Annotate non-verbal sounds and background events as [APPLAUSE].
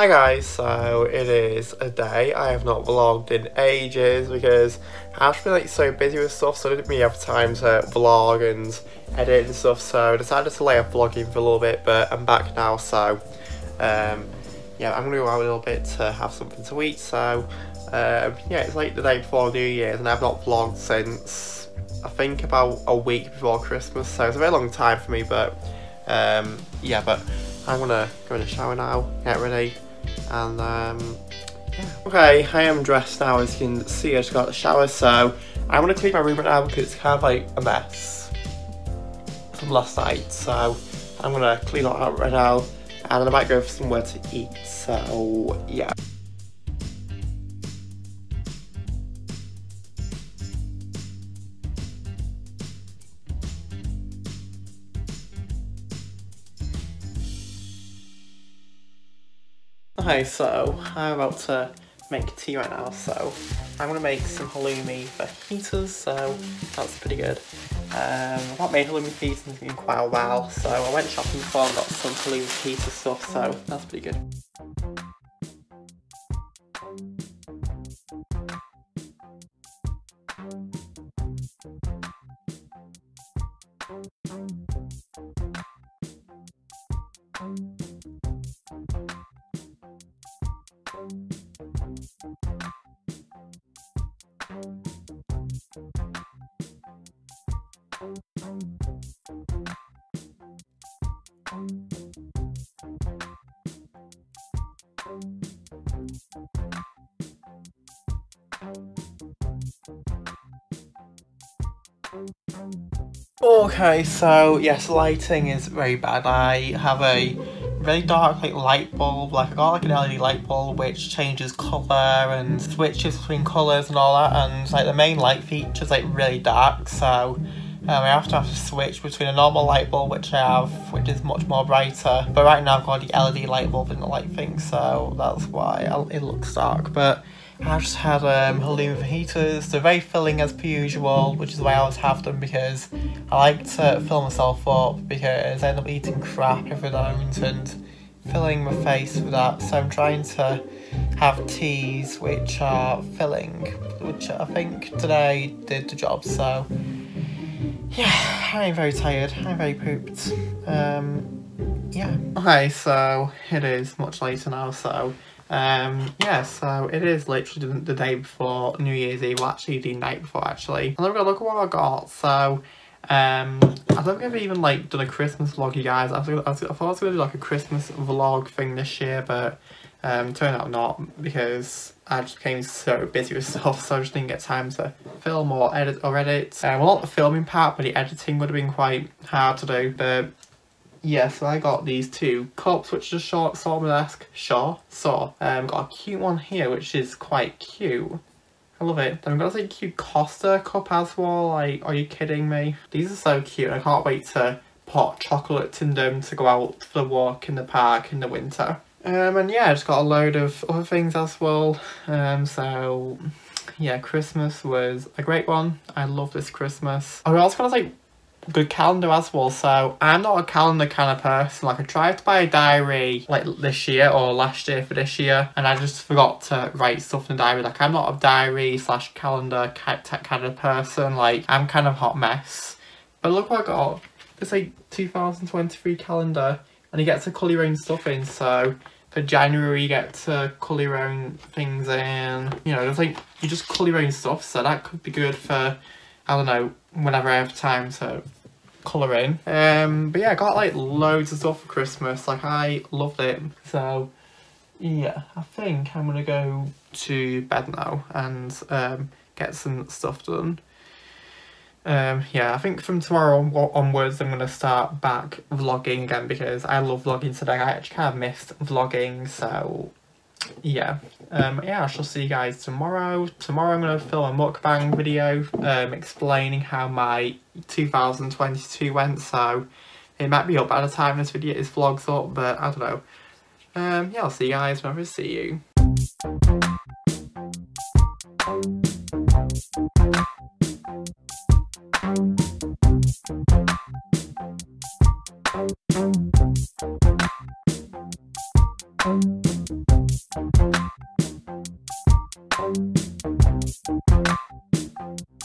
Hi guys, so it is a day. I have not vlogged in ages because I've been like so busy with stuff so I didn't really have time to vlog and edit and stuff so I decided to lay off vlogging for a little bit but I'm back now so um, yeah I'm going to go out a little bit to have something to eat so um, yeah it's like the day before New Year's and I've not vlogged since I think about a week before Christmas so it's a very long time for me but um, yeah but I'm gonna go in the shower now, get ready, and um, yeah. Okay, I am dressed now, as you can see, I just got the shower, so I'm gonna clean my room right now because it's kind of like a mess from last night, so I'm gonna clean it out right now, and I might go for somewhere to eat, so yeah. Okay, so I'm about to make tea right now, so I'm to make some halloumi fajitas, so that's pretty good. Um, I've not made halloumi fajitas in quite a while, so I went shopping before and got some halloumi fajita stuff, so that's pretty good. Okay, so yes, lighting is very bad. I have a really dark like light bulb, like I got like an LED light bulb which changes colour and switches between colours and all that and like the main light feature is like really dark so um, I have to have to switch between a normal light bulb which I have which is much more brighter but right now I've got the LED light bulb in the light thing so that's why it looks dark but I just had um, halloumi fajitas. They're very filling as per usual, which is why I always have them because I like to fill myself up because I end up eating crap every night and filling my face with that. So I'm trying to have teas which are filling, which I think today did the job. So yeah, I'm very tired. I'm very pooped. Um, yeah. Okay, so it is much later now, so um, yeah, so it is literally the, day before New Year's Eve, well actually the night before actually. And then we're gonna look at what I got, so um, I don't think I've even like done a Christmas vlog you guys, I, thought I was gonna do like a Christmas vlog thing this year, but um, turned out not because I just became so busy with [LAUGHS] stuff so I just didn't get time to film or edit or edit. Um, well not the filming part but the editing would have been quite hard to do but Yes, so I got these two cups, which is short Sawmill-esque. Shaw, saw. Um, got a cute one here, which is quite cute. I love it. Then we've got this like, cute Costa cup as well. Like, are you kidding me? These are so cute. I can't wait to put chocolates in them to go out for the walk in the park in the winter. Um, and yeah, I just got a load of other things as well. Um, so yeah, Christmas was a great one. I love this Christmas. I also got like good calendar as well. So I'm not a calendar kind of person. Like I tried to buy a diary like this year or last year for this year and I just forgot to write stuff in the diary. Like I'm not a diary slash calendar kind of person. Like I'm kind of hot mess. But look what I got. It's like 2023 calendar and you get to colour your own stuff in. So for January you get to colour your own things in. You know, it's like you just colour your own stuff. So that could be good for I don't know, whenever I have time to colour in. Um, but yeah, I got like loads of stuff for Christmas. Like I loved it. So yeah, I think I'm gonna go to bed now and um, get some stuff done. Um, yeah, I think from tomorrow on onwards I'm gonna start back vlogging again because I love vlogging today. I actually kind of missed vlogging, so yeah um yeah i shall see you guys tomorrow tomorrow i'm going to film a mukbang video um explaining how my 2022 went, so it might be up by the time this video is vlogs up, but I don't know. Um, yeah, I'll see you guys whenever I see you. Thank you.